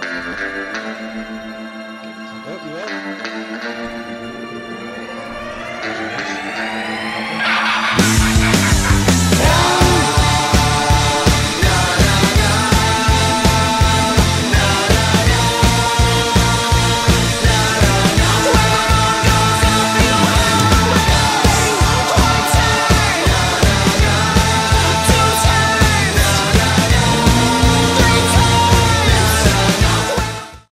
Oh, you are.